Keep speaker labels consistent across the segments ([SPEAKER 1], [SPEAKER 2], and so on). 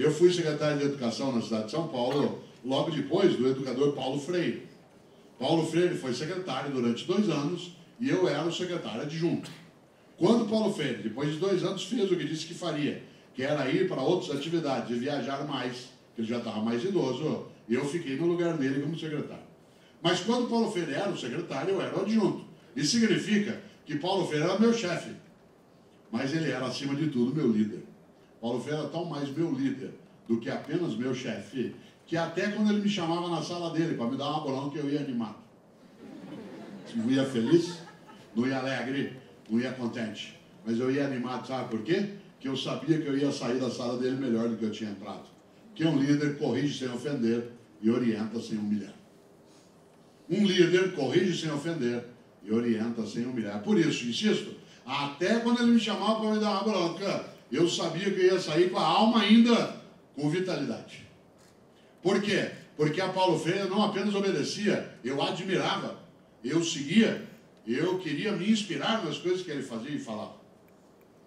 [SPEAKER 1] Eu fui secretário de Educação na cidade de São Paulo, logo depois do educador Paulo Freire. Paulo Freire foi secretário durante dois anos e eu era o secretário adjunto. Quando Paulo Freire, depois de dois anos, fez o que disse que faria, que era ir para outras atividades e viajar mais, que ele já estava mais idoso, eu fiquei no lugar dele como secretário. Mas quando Paulo Freire era o secretário, eu era o adjunto. Isso significa que Paulo Freire era meu chefe, mas ele era, acima de tudo, meu líder. Paulo Freire era tão mais meu líder do que apenas meu chefe, que até quando ele me chamava na sala dele para me dar uma bronca, eu ia animado. Não ia feliz, não ia alegre, não ia contente. Mas eu ia animado, sabe por quê? Que eu sabia que eu ia sair da sala dele melhor do que eu tinha entrado. Que um líder corrige sem ofender e orienta sem humilhar. Um líder corrige sem ofender e orienta sem humilhar. Por isso, insisto, até quando ele me chamava para me dar uma bronca, eu sabia que eu ia sair com a alma ainda com vitalidade. Por quê? Porque a Paulo Freire não apenas obedecia, eu admirava, eu seguia, eu queria me inspirar nas coisas que ele fazia e falava.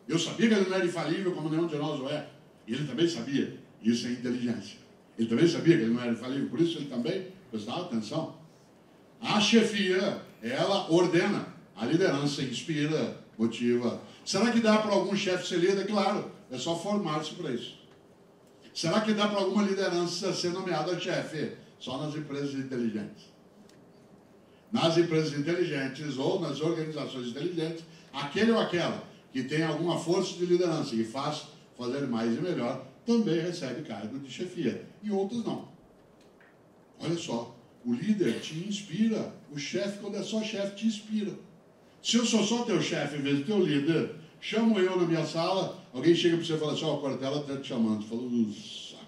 [SPEAKER 1] Eu sabia que ele não era infalível como nenhum de nós o é. E ele também sabia. Isso é inteligência. Ele também sabia que ele não era infalível, por isso ele também prestava atenção. A chefia, ela ordena, a liderança inspira, motiva. Será que dá para algum chefe ser líder? Claro, é só formar-se para isso. Será que dá para alguma liderança ser nomeada chefe? Só nas empresas inteligentes. Nas empresas inteligentes ou nas organizações inteligentes, aquele ou aquela que tem alguma força de liderança e faz fazer mais e melhor, também recebe cargo de chefia. E outros não. Olha só, o líder te inspira. O chefe, quando é só chefe, te inspira. Se eu sou só teu chefe em vez de teu líder, chamo eu na minha sala, alguém chega para você e fala assim, ó, oh, Cortella está te chamando. Falou, saco.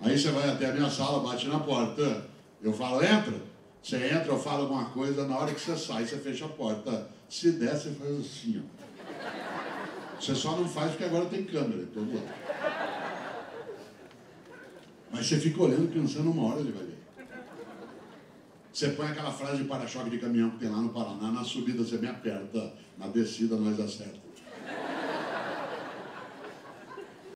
[SPEAKER 1] Aí você vai até a minha sala, bate na porta. Eu falo, entra. Você entra, eu falo alguma coisa, na hora que você sai, você fecha a porta. Se der, você faz assim, ó. Você só não faz porque agora tem câmera todo lado. Mas você fica olhando, pensando, uma hora ele vai ver. Você põe aquela frase de para-choque de caminhão que tem lá no Paraná, na subida você me aperta, na descida nós acerta.